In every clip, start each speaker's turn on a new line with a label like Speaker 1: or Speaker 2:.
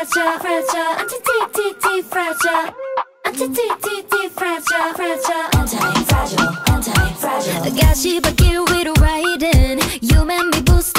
Speaker 1: fragile, fragile, anti-T-T-T, fragile. Anti-T-T-T, fragile, fragile, anti-fragile, anti-fragile.
Speaker 2: 가시밭길 위로 riding You make me boost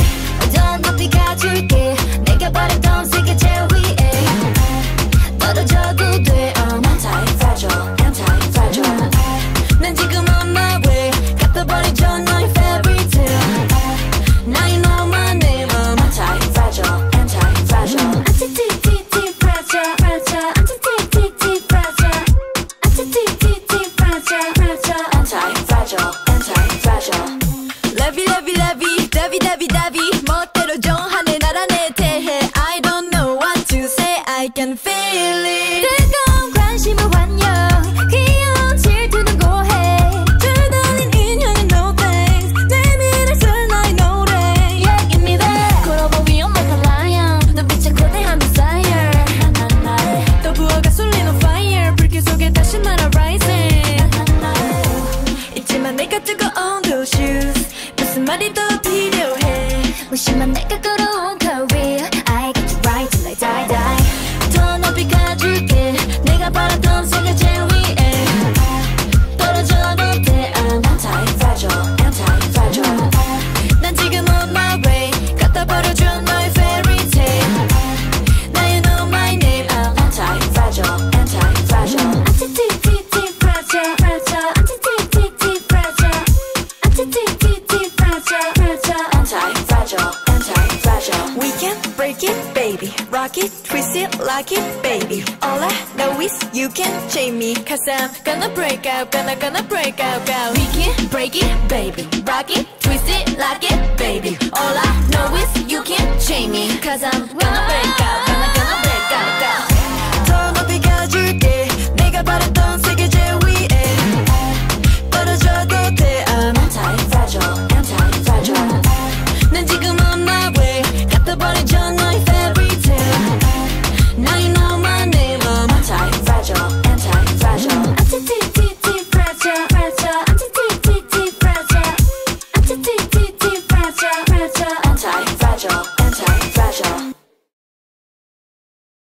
Speaker 3: can feel it.
Speaker 2: 뜨거운 관심을 환영 귀여운 질투는 고해.
Speaker 3: 줄다린 인형은 no thanks 내 미래 쓸 나의 노래.
Speaker 2: Yeah give me that 걸어보면 like a lion. 눈빛에 거대한 desire.
Speaker 3: 또 부어가 on fire. 불길 속에 다시 날아 rising. 있지만 내가 두고 on those shoes. 무슨 말이 더 필요해?
Speaker 2: 무심한 내가 걸어온 career
Speaker 1: Anti-T-T-T, fragile, fragile,
Speaker 2: anti-fragile anti-fragile
Speaker 3: We can break it, baby. Rock it, twist it, lock it, baby. All I know is you can chain me. Cause I'm gonna break out, gonna, gonna break out, out.
Speaker 2: We can break it, baby. Rock it, twist it, lock it, baby. All I know is you can't chain me. Cause I'm gonna break out,